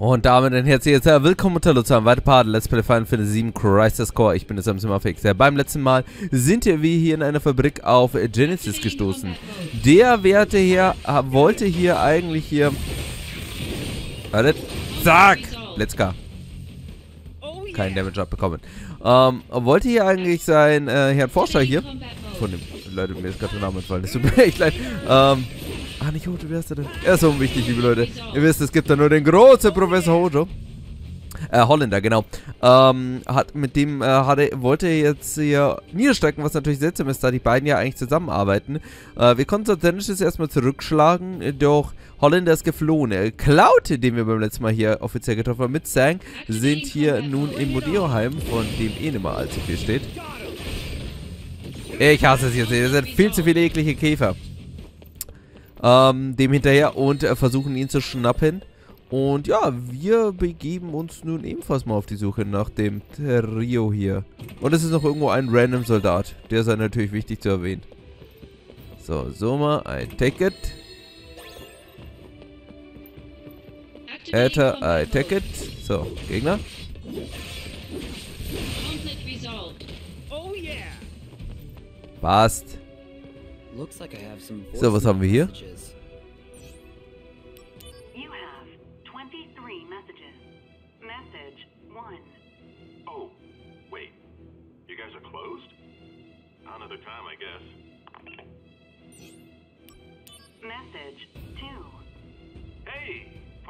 Und damit ein herzliches äh, Willkommen Hallo zu einem weiteren Part Let's Play Final Fantasy 7 Crisis Core. Ich bin der Sam Simmerfix. Ja, beim letzten Mal sind wir hier in einer Fabrik auf Genesis gestoßen. Der Werte hier wollte hier eigentlich hier... Warte. Zack! Let's go. Keinen Damage abbekommen. Ähm, wollte hier eigentlich sein äh, Herr Forscher hier... Von dem... Leute, mir ist gerade der Name entfallen. Das tut mir echt leid. Ähm... Ah, nicht Hojo, wer ist der denn? Er ist unwichtig, liebe Leute. Ihr wisst, es gibt da nur den großen Professor Hojo. Äh, Holländer, genau. Ähm, hat mit dem, äh, hatte, wollte jetzt hier niederstrecken, was natürlich seltsam ist, da die beiden ja eigentlich zusammenarbeiten. Äh, wir konnten Dennis erstmal zurückschlagen, doch Holländer ist geflohen. Äh, Cloud, den wir beim letzten Mal hier offiziell getroffen haben, mit Sang, sind hier nun im Mudeoheim, von dem eh nicht mal allzu viel steht. Ich hasse es jetzt, es sind viel zu viele eklige Käfer ähm, dem hinterher und äh, versuchen ihn zu schnappen. Und ja, wir begeben uns nun ebenfalls mal auf die Suche nach dem Trio hier. Und es ist noch irgendwo ein random Soldat. Der ja natürlich wichtig zu erwähnen. So, so mal ein Ticket. Äther, ein Ticket. So, Gegner. Passt. So, was haben wir hier?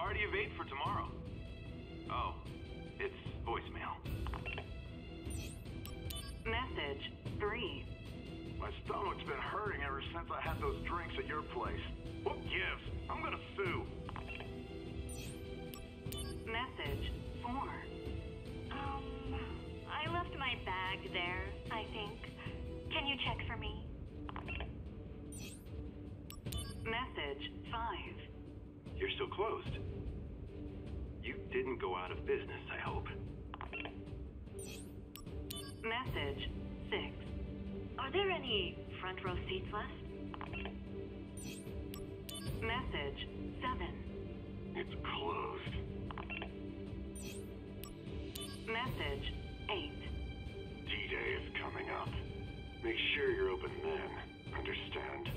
Party of 8 for tomorrow. Oh, it's voicemail. Message 3. My stomach's been hurting ever since I had those drinks at your place. What gives? I'm gonna sue. Message 4. Um, I left my bag there, I think. Can you check for me? Message 5. You're still closed. You didn't go out of business, I hope. Message 6. Are there any front row seats left? Message 7. It's closed. Message 8. D-Day is coming up. Make sure you're open then. Understand?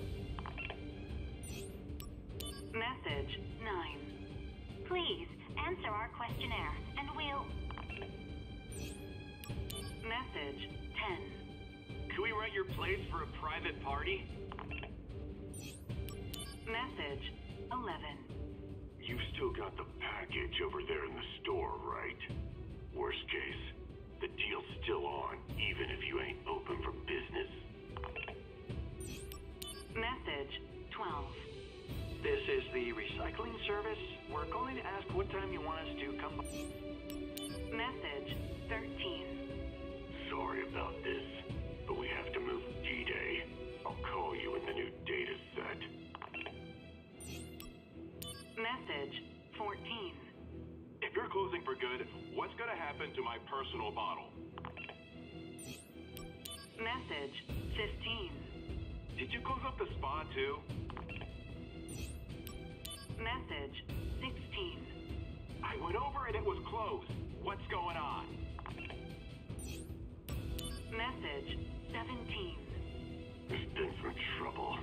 Message 9. Please, answer our questionnaire, and we'll... Message 10. Can we rent your place for a private party? Message 11. You've still got the package over there in the store, right? Worst case, the deal's still on, even if you ain't open for business. Message 12. This is the recycling service. We're going to ask what time you want us to come. Message 13. Sorry about this, but we have to move D-Day. I'll call you in the new data set. Message 14. If you're closing for good, what's gonna happen to my personal bottle? Message 15. Did you close up the spa too? Message 16. I went over and it was closed. What's going on? Message 17. There's been some trouble.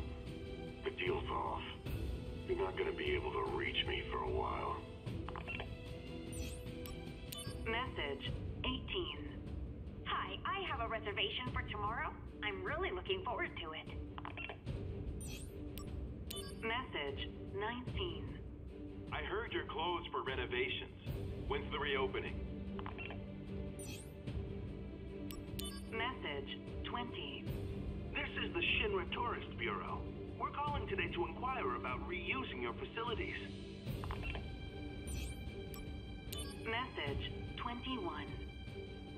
The deal's off. You're not gonna be able to reach me for a while. Message 18. Hi, I have a reservation for tomorrow. I'm really looking forward to it. Message 19. I heard you're closed for renovations. When's the reopening? Message 20. This is the Shinra Tourist Bureau. We're calling today to inquire about reusing your facilities. Message 21.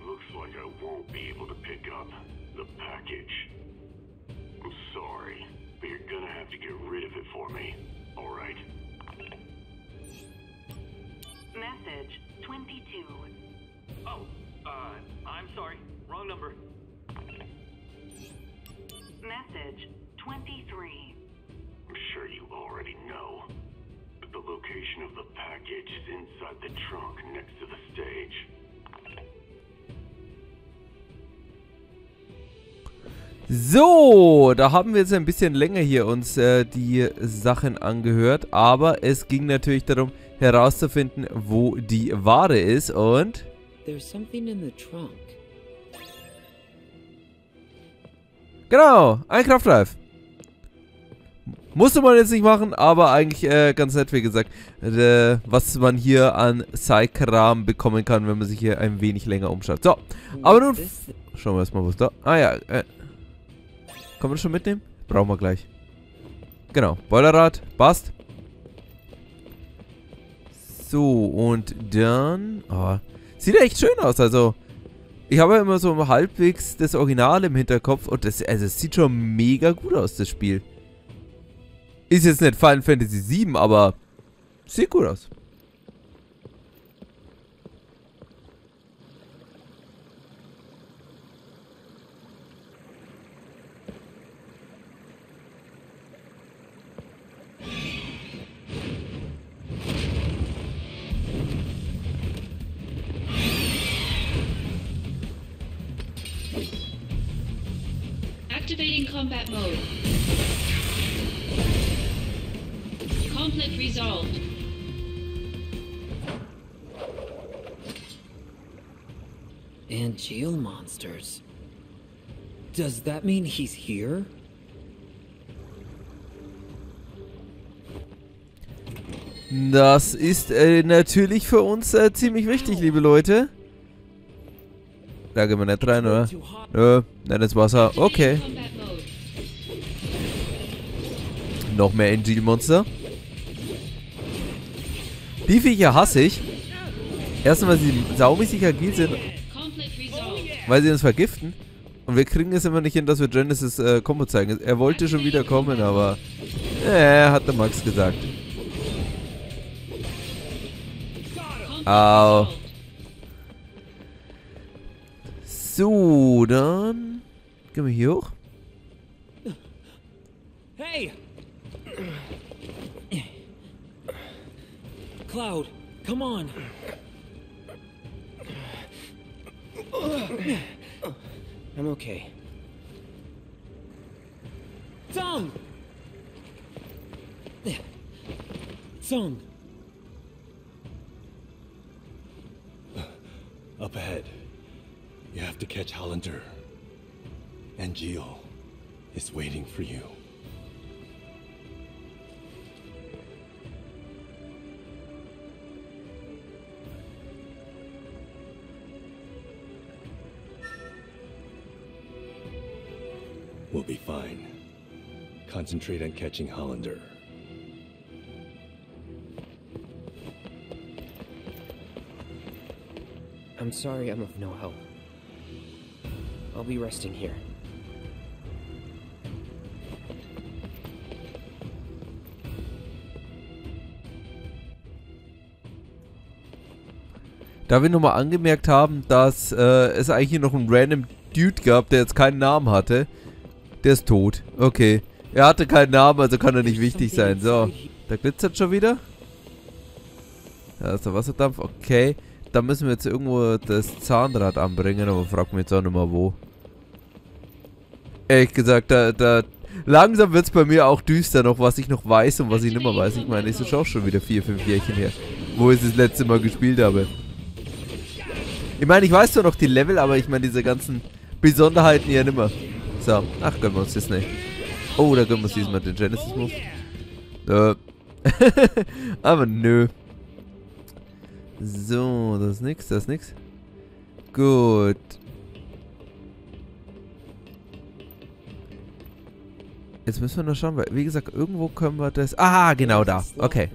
Looks like I won't be able to pick up the package. I'm sorry, but you're gonna have to get rid of it for me. Alright? Message 22. Oh, uh, I'm sorry. Wrong number. Message 23. I'm sure you already know. But The location of the package is inside the trunk next to the stage. So, da haben wir jetzt ein bisschen länger hier uns äh, die Sachen angehört, aber es ging natürlich darum herauszufinden, wo die Ware ist und genau, ein Kraftreif. Musste man jetzt nicht machen, aber eigentlich äh, ganz nett, wie gesagt, äh, was man hier an Psy-Kram bekommen kann, wenn man sich hier ein wenig länger umschaut. So, aber nun Schauen wir erstmal, was da. Ah ja, äh. Kann man das schon mitnehmen? Brauchen wir gleich. Genau, Boilerrad, passt. So, und dann... Oh, sieht echt schön aus, also... Ich habe ja immer so halbwegs das Original im Hinterkopf und das, also es sieht schon mega gut aus, das Spiel. Ist jetzt nicht Final Fantasy VII, aber sieht gut aus. That mean he's here? Das ist äh, natürlich für uns äh, ziemlich wichtig, liebe Leute. Da gehen wir nicht rein, oder? Nö, nein, ins Wasser. Okay. Noch mehr Angel-Monster. Die Viecher hasse ich. Erstens, weil sie saumäßig agil sind, weil sie uns vergiften. Und wir kriegen es immer nicht hin, dass wir Genesis äh, Combo zeigen. Er wollte schon wieder kommen, aber... Äh, hat der Max gesagt. Au. So, dann... Gehen wir hier hoch. Hey! Cloud, come on. I'm okay. Tseng! Tseng! Up ahead. You have to catch Hollander. And Geo is waiting for you. We'll be fine. Concentrate on catching Hollander. I'm sorry I'm of no help. I'll be resting here. Da wir nur mal angemerkt haben, dass äh, es eigentlich hier noch einen random Dude gab, der jetzt keinen Namen hatte. Der ist tot. Okay. Er hatte keinen Namen, also kann er nicht wichtig sein. So. Da glitzert schon wieder. Da ist der Wasserdampf. Okay. Da müssen wir jetzt irgendwo das Zahnrad anbringen, aber frag mich jetzt auch nicht mehr wo. Ehrlich gesagt, da, da... Langsam wird es bei mir auch düster noch, was ich noch weiß und was ich nicht mehr weiß. Ich meine, es ist auch schon wieder vier, fünf Jährchen her, wo ich das letzte Mal gespielt habe. Ich meine, ich weiß zwar noch die Level, aber ich meine diese ganzen Besonderheiten ja nimmer. So, ach, gönnen wir uns nicht. Oh, da gönnen wir uns diesmal den Genesis Move. Äh. aber nö. So, das ist nix, das ist nix. Gut. Jetzt müssen wir noch schauen, weil, wie gesagt, irgendwo können wir das... Ah, genau da. Okay.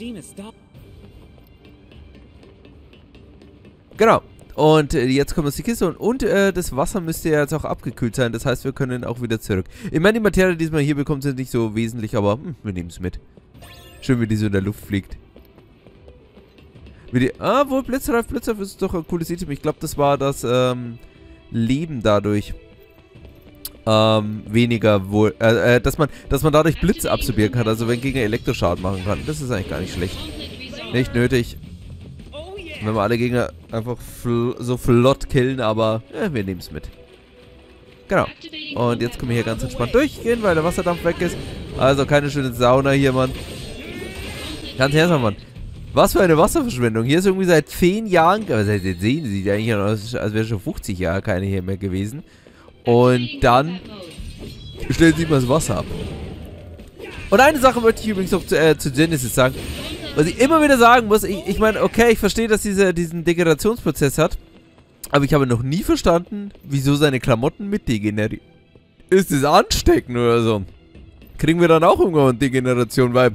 Steam has stopped. Genau. Und äh, jetzt kommt uns die Kiste und, und äh, das Wasser müsste ja jetzt auch abgekühlt sein. Das heißt, wir können auch wieder zurück. Ich meine, die Materie, die man hier bekommt, sind nicht so wesentlich, aber hm, wir nehmen es mit. Schön, wie die so in der Luft fliegt. Wie die, ah, wohl Blitzreif, Blitzreif ist doch ein cooles Item. Ich glaube, das war das ähm, Leben dadurch. Ähm, weniger wohl, äh, äh, dass man, dass man dadurch Blitz absorbieren kann, also wenn Gegner Elektroschaden machen kann. Das ist eigentlich gar nicht schlecht. Nicht nötig. Wenn wir alle Gegner einfach fl so flott killen, aber äh, wir nehmen es mit. Genau. Und jetzt können wir hier ganz entspannt durchgehen, weil der Wasserdampf weg ist. Also keine schöne Sauna hier, Mann. Ganz ernsthaft, Mann. Was für eine Wasserverschwendung. Hier ist irgendwie seit 10 Jahren, also jetzt sehen sie, sieht eigentlich aus, als wäre schon 50 Jahre keine hier mehr gewesen. Und dann stellen sie mal das Wasser ab. Und eine Sache möchte ich übrigens noch zu, äh, zu Genesis sagen. Was ich immer wieder sagen muss, ich, ich meine, okay, ich verstehe, dass dieser diesen Degradationsprozess hat. Aber ich habe noch nie verstanden, wieso seine Klamotten mit degenerieren. Ist es anstecken oder so? Kriegen wir dann auch irgendwann Degeneration, weil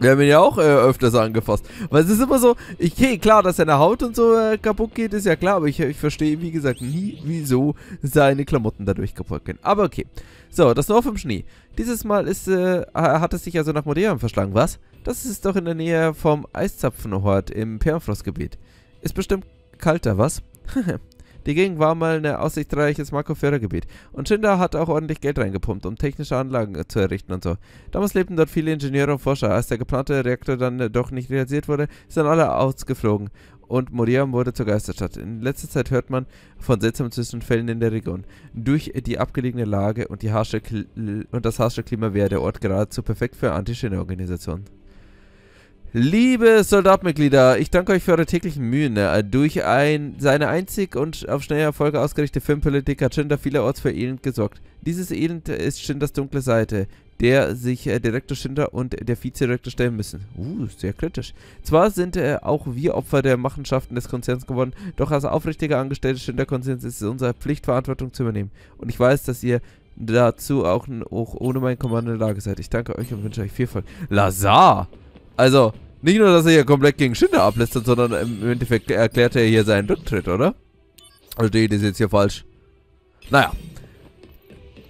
wir haben ihn ja auch äh, öfters angefasst. Weil es ist immer so, ich, okay, klar, dass seine Haut und so äh, kaputt geht, ist ja klar, aber ich, ich verstehe, wie gesagt, nie, wieso seine Klamotten dadurch kaputt gehen. Aber okay. So, das Dorf im Schnee. Dieses Mal ist, äh, hat es sich also nach Moderium verschlagen. Was? Das ist doch in der Nähe vom Eiszapfenhort im Permafrostgebiet. Ist bestimmt kalter, was? Die Gegend war mal ein aussichtsreiches Makro-Fördergebiet. Und Shinda hat auch ordentlich Geld reingepumpt, um technische Anlagen zu errichten und so. Damals lebten dort viele Ingenieure und Forscher. Als der geplante Reaktor dann äh, doch nicht realisiert wurde, sind alle ausgeflogen. Und Moriam wurde zur Geisterstadt. In letzter Zeit hört man von seltsamen Zwischenfällen in der Region. Durch die abgelegene Lage und, die harsche und das harsche Klima wäre der Ort geradezu perfekt für Anti-Shinda-Organisationen. Liebe Soldatmitglieder, ich danke euch für eure täglichen Mühen. ne? Durch ein, seine einzig und auf schnelle Erfolge ausgerichtete Filmpolitik hat Shinda vielerorts für Elend gesorgt. Dieses Elend ist Shindas dunkle Seite, der sich äh, Direktor Shinda und der Vizedirektor stellen müssen. Uh, sehr kritisch. Zwar sind äh, auch wir Opfer der Machenschaften des Konzerns geworden, doch als aufrichtiger Angestellte Shinda-Konzerns ist es unsere Pflicht, Verantwortung zu übernehmen. Und ich weiß, dass ihr dazu auch, auch ohne mein Kommando in der Lage seid. Ich danke euch und wünsche euch viel Erfolg. Lazar! Also, nicht nur, dass er hier komplett gegen Schinder ablästert, sondern im Endeffekt erklärt er hier seinen Rücktritt, oder? Also die Idee ist jetzt hier falsch. Naja.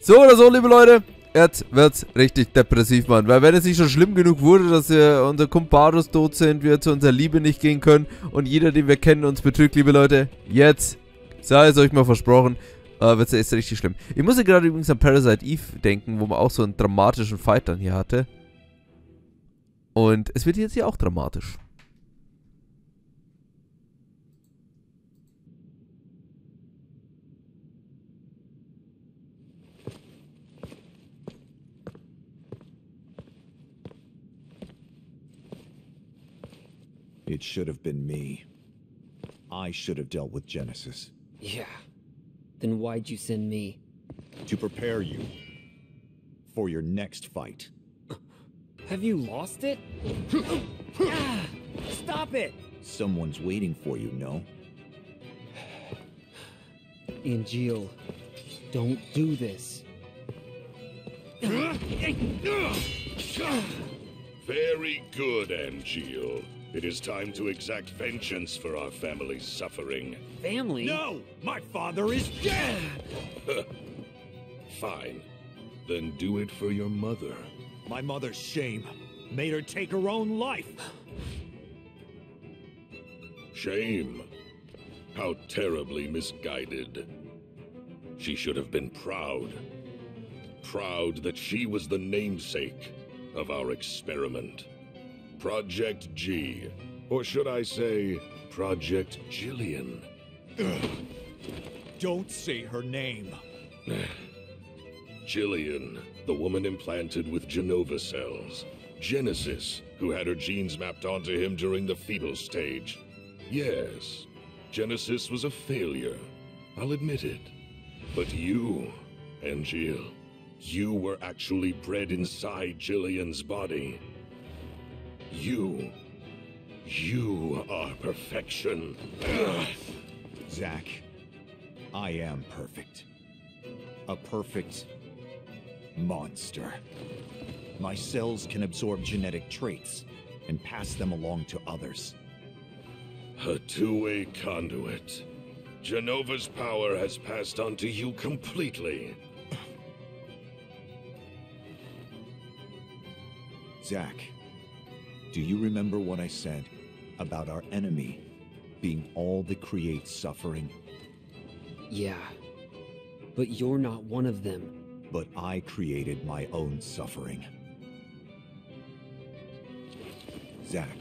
So oder so, liebe Leute, jetzt wird's richtig depressiv, Mann. Weil wenn es nicht schon schlimm genug wurde, dass wir unser Kumpadus tot sind, wir zu unserer Liebe nicht gehen können und jeder, den wir kennen, uns betrügt, liebe Leute, jetzt, sei es euch mal versprochen, äh, wird's jetzt richtig schlimm. Ich musste gerade übrigens an Parasite Eve denken, wo man auch so einen dramatischen Fight dann hier hatte. Und es wird jetzt hier auch dramatisch. It should have been me. I should have dealt with Genesis. Yeah. Then why'd you send me? To prepare you for your next fight. Have you lost it? Ah, Stop it! Someone's waiting for you, no? Angeal, don't do this. Very good, Angeal. It is time to exact vengeance for our family's suffering. Family? No! My father is dead! Fine. Then do it for your mother. My mother's shame made her take her own life. Shame. How terribly misguided. She should have been proud. Proud that she was the namesake of our experiment. Project G. Or should I say, Project Jillian? Don't say her name. Jillian, the woman implanted with Jenova cells. Genesis, who had her genes mapped onto him during the fetal stage. Yes, Genesis was a failure. I'll admit it. But you, Angeal, you were actually bred inside Jillian's body. You. You are perfection. Zack, I am perfect. A perfect monster. My cells can absorb genetic traits and pass them along to others. A two-way conduit. Jenova's power has passed on to you completely. Zack, Do you remember what I said about our enemy being all that creates suffering? Yeah. But you're not one of them. But I created my own suffering. Zack,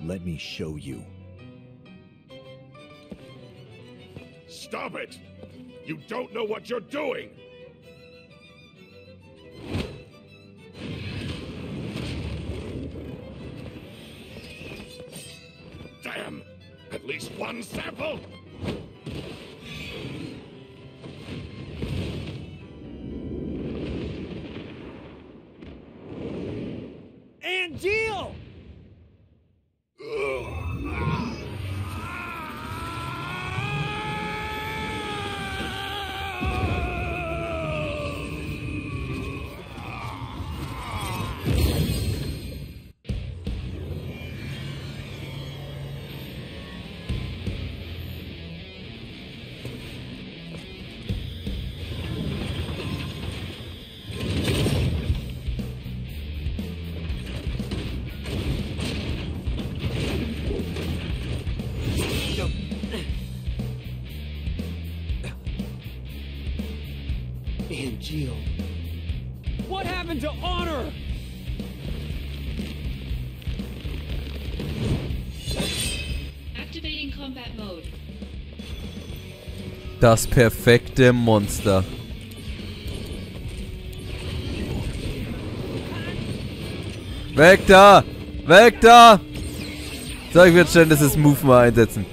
let me show you. Stop it! You don't know what you're doing! Damn! At least one sample! Angeal. What happened to honor? Activating combat mode. Das perfekte Monster. Weg da! Weg da! So, ich werde schnell das Move mal einsetzen.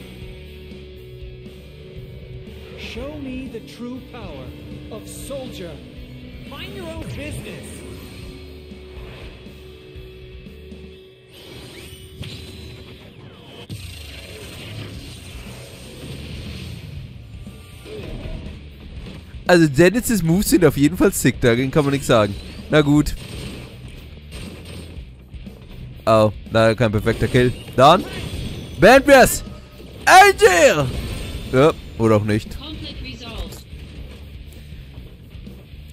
Also Genesis Moves sind auf jeden Fall sick, dagegen kann man nichts sagen. Na gut. Oh, leider kein perfekter Kill. Dann beenden wir's! Angel! Ja, oder auch nicht.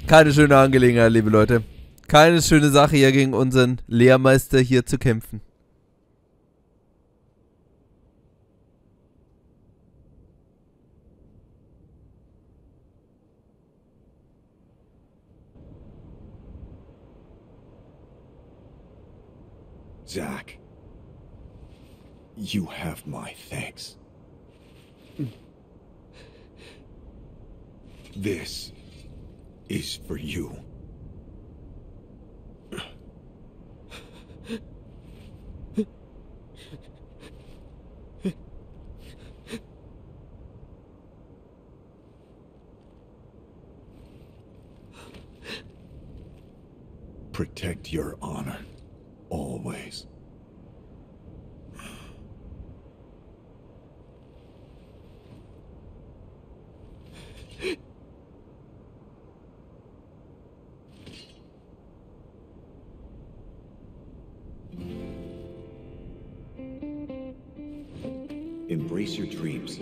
Keine schöne Angelegenheit, liebe Leute. Keine schöne Sache hier gegen unseren Lehrmeister hier zu kämpfen. Zack, you have my thanks. This is for you. Protect your honor. Always. Embrace your dreams.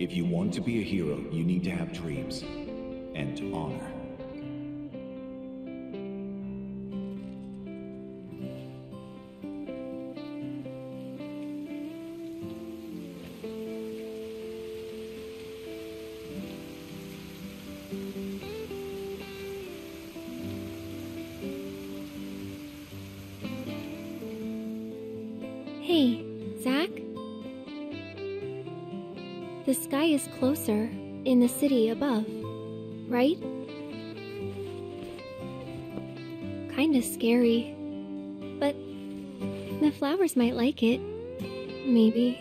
If you want to be a hero, you need to have dreams and honor. City above, right? Kinda scary. But the flowers might like it. Maybe.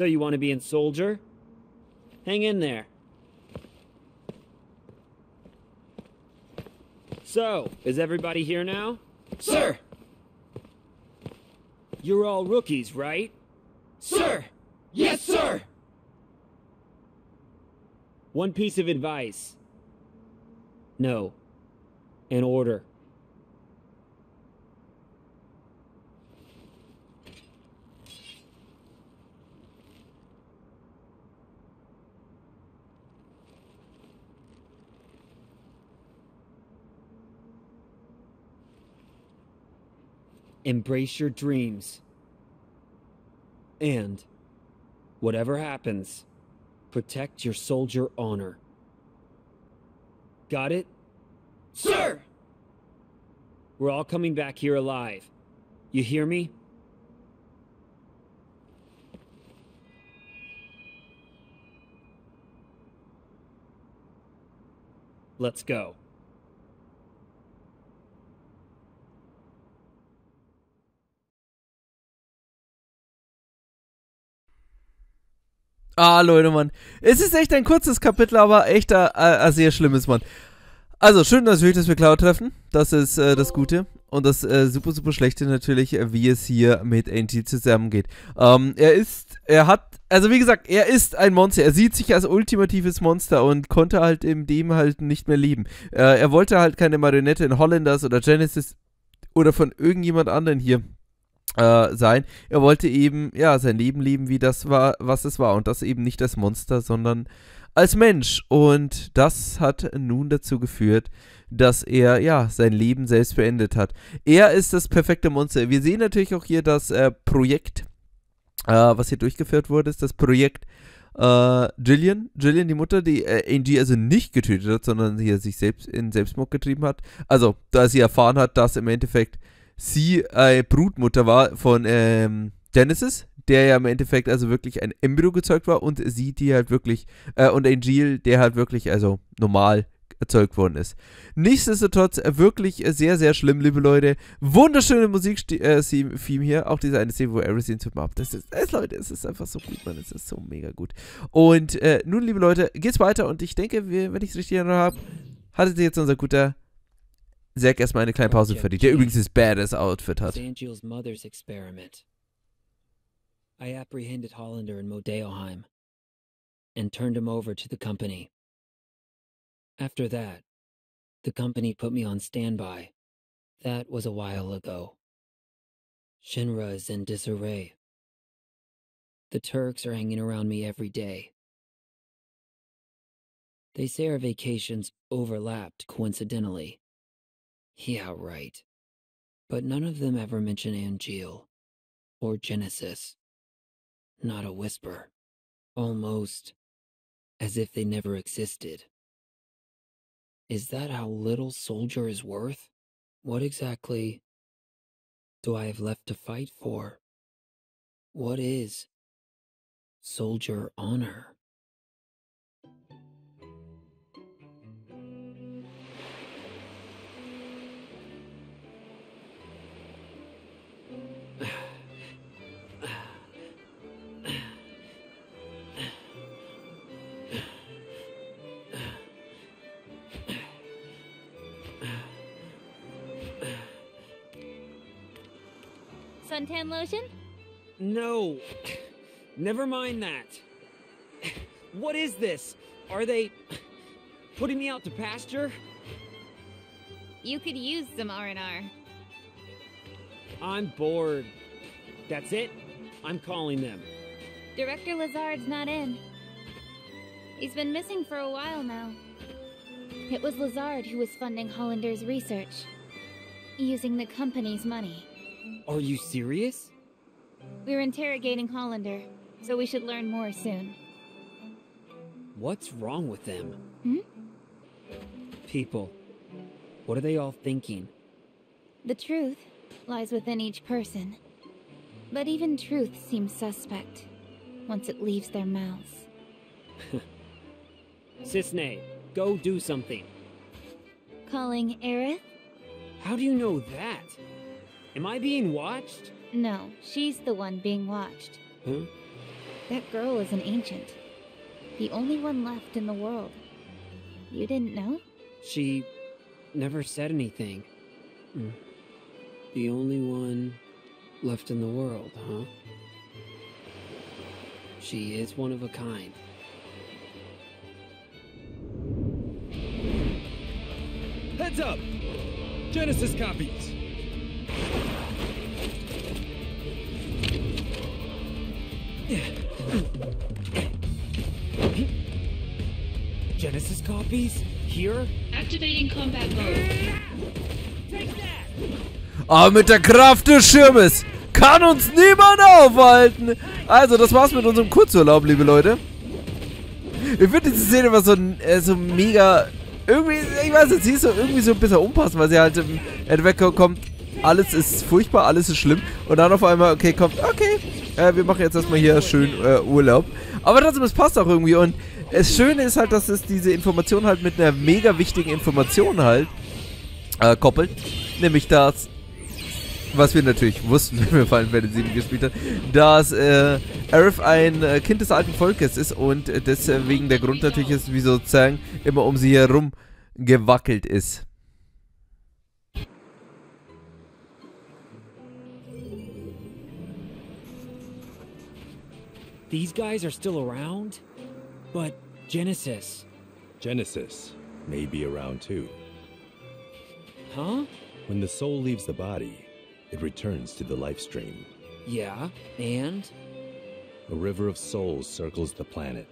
So you want to be in Soldier? Hang in there. So, is everybody here now? Sir! You're all rookies, right? Sir! Yes, sir! One piece of advice. No. An order. Embrace your dreams. And, whatever happens, protect your soldier honor. Got it? Sir! We're all coming back here alive. You hear me? Let's go. Ah, Leute, Mann. Es ist echt ein kurzes Kapitel, aber echt ein, ein sehr schlimmes, Mann. Also, schön natürlich, dass wir Cloud treffen. Das ist äh, das Gute. Und das äh, super, super Schlechte natürlich, äh, wie es hier mit Angie zusammengeht. Ähm, er ist, er hat, also wie gesagt, er ist ein Monster. Er sieht sich als ultimatives Monster und konnte halt in dem halt nicht mehr leben. Äh, er wollte halt keine Marionette in Hollanders oder Genesis oder von irgendjemand anderen hier äh, sein. Er wollte eben, ja, sein Leben leben, wie das war, was es war. Und das eben nicht als Monster, sondern als Mensch. Und das hat nun dazu geführt, dass er, ja, sein Leben selbst beendet hat. Er ist das perfekte Monster. Wir sehen natürlich auch hier das äh, Projekt, äh, was hier durchgeführt wurde, ist das Projekt äh, Jillian, Jillian, die Mutter, die äh, Angie also nicht getötet hat, sondern hier sich selbst in Selbstmord getrieben hat. Also, da sie erfahren hat, dass im Endeffekt sie äh, Brutmutter war von ähm, Genesis, der ja im Endeffekt also wirklich ein Embryo gezeugt war und sie, die halt wirklich, äh, und Angel, der halt wirklich also normal erzeugt worden ist. Nichtsdestotrotz äh, wirklich äh, sehr, sehr schlimm, liebe Leute. Wunderschöne Musik-Theme äh, hier. Auch diese eine Szene, wo Everything to Up. Das ist, es, Leute, es ist einfach so gut, man. Es ist so mega gut. Und äh, nun, liebe Leute, geht's weiter und ich denke, wir, wenn ich es richtig erinnere habe, hattet ihr jetzt unser guter Zack erstmal eine kleine Pause verdient, der übrigens das badass Outfit hat. Angeal's mother's experiment. I apprehended Hollander in Modeoheim and turned him over to the company. After that, the company put me on standby. That was a while ago. Shinra is in disarray. The Turks are hanging around me every day. They say our vacations overlapped coincidentally. Yeah, right. But none of them ever mention Angeal or Genesis. Not a whisper. Almost as if they never existed. Is that how little Soldier is worth? What exactly do I have left to fight for? What is Soldier honor? Suntan lotion? No. Never mind that. What is this? Are they putting me out to pasture? You could use some R&R. I'm bored. That's it? I'm calling them. Director Lazard's not in. He's been missing for a while now. It was Lazard who was funding Hollander's research, using the company's money. Are you serious? We're interrogating Hollander, so we should learn more soon. What's wrong with them? Hmm? People. What are they all thinking? The truth lies within each person. But even truth seems suspect once it leaves their mouths. Cissnei, go do something. Calling Aerith? How do you know that? Am I being watched? No, she's the one being watched. Huh? That girl is an ancient. The only one left in the world. You didn't know? She never said anything. Hmm. The only one left in the world, huh? She is one of a kind. Heads up! Genesis copies! Genesis copies? Here? Activating combat mode. Aber mit der Kraft des Schirmes kann uns niemand aufhalten. Also, das war's mit unserem Kurzurlaub, liebe Leute. Ich finde diese Szene war so, äh, so mega... Irgendwie, ich weiß nicht, sie ist so irgendwie so ein bisschen unpassend, weil sie halt im Endeffekt kommt, alles ist furchtbar, alles ist schlimm. Und dann auf einmal, okay, kommt, okay, äh, wir machen jetzt erstmal hier schön äh, Urlaub. Aber trotzdem, es passt auch irgendwie. Und das Schöne ist halt, dass es diese Information halt mit einer mega wichtigen Information halt äh, koppelt. Nämlich das, was wir natürlich wussten, wenn wir Final Fantasy 7 gespielt haben, dass äh, Aerith ein äh, Kind des alten Volkes ist und äh, deswegen der Grund natürlich ist, wie sozusagen immer um sie herum gewackelt ist. These guys are still around? But Genesis. Genesis may be around too. Huh? When the soul leaves the body, it returns to the life stream. Yeah, and? A river of souls circles the planet.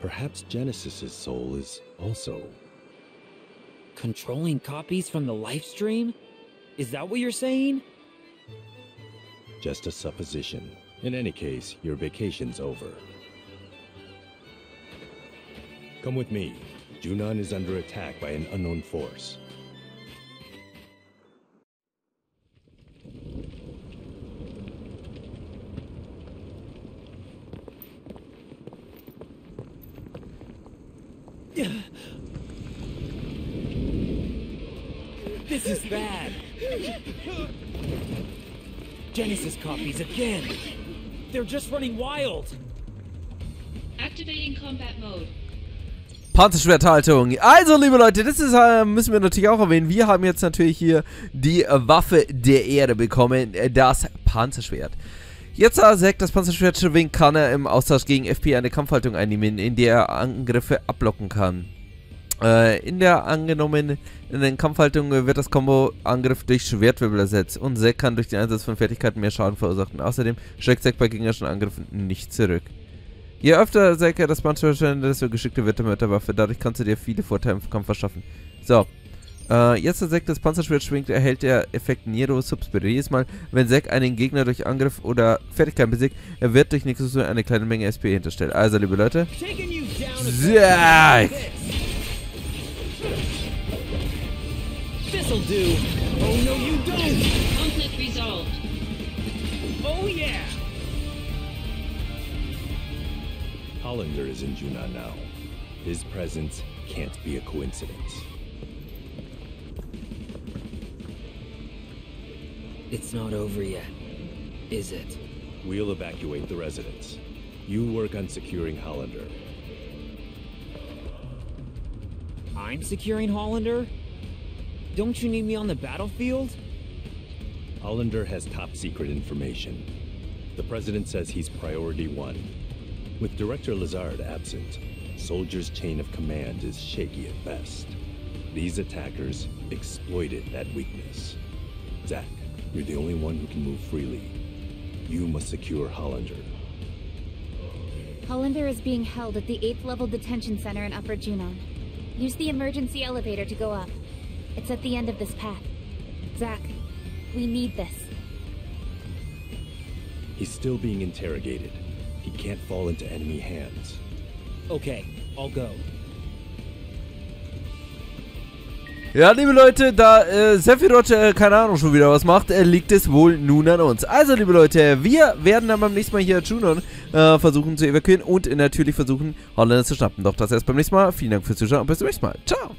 Perhaps Genesis's soul is also. Controlling copies from the life stream? Is that what you're saying? Just a supposition. In any case, your vacation's over. Come with me. Junon is under attack by an unknown force. This is bad. Genesis copies again. They're just running wild. Activating combat mode. Panzerschwerthaltung. Also, liebe Leute, das ist, äh, müssen wir natürlich auch erwähnen. Wir haben jetzt natürlich hier die äh, Waffe der Erde bekommen, äh, das Panzerschwert. Jetzt, da Zack das Panzerschwert schwingt, kann er im Austausch gegen FP eine Kampfhaltung einnehmen, in der er Angriffe ablocken kann. Äh, in der angenommenen Kampfhaltung wird das Combo-Angriff durch Schwertwirbel ersetzt und Zack kann durch den Einsatz von Fertigkeiten mehr Schaden verursachen. Außerdem schreckt Zack bei gegnerischen Angriffen nicht zurück. Je öfter Zack das Panzerschwert verwendet, desto geschickter wird er mit der Waffe. Dadurch kannst du dir viele Vorteile im Kampf verschaffen. So. Äh, jetzt, da Zack das Panzerschwert schwingt, erhält der Effekt Nero Subspirit. Jedes Mal, wenn Zack einen Gegner durch Angriff oder Fertigkeit besiegt, er wird durch Nixus eine kleine Menge SP hinterstellt. Also, liebe Leute. Zack! This'll do. Oh no, you don't. Conflict resolved. Oh yeah. Hollander is in Junon now. His presence can't be a coincidence. It's not over yet, is it? We'll evacuate the residence. You work on securing Hollander. I'm securing Hollander? Don't you need me on the battlefield? Hollander has top secret information. The President says he's priority one. With Director Lazard absent, Soldier's chain of command is shaky at best. These attackers exploited that weakness. Zack, you're the only one who can move freely. You must secure Hollander. Hollander is being held at the 8th level detention center in Upper Junon. Use the emergency elevator to go up. It's at the end of this path. Zack, we need this. He's still being interrogated. He can't fall into enemy hands. Okay, I'll go. Ja, liebe Leute, da äh, Sephiroth, äh, keine Ahnung, schon wieder was macht, äh, liegt es wohl nun an uns. Also, liebe Leute, wir werden dann beim nächsten Mal hier Junon äh, versuchen zu evakuieren und natürlich versuchen, Holländer zu schnappen. Doch das erst beim nächsten Mal. Vielen Dank fürs Zuschauen und bis zum nächsten Mal. Ciao!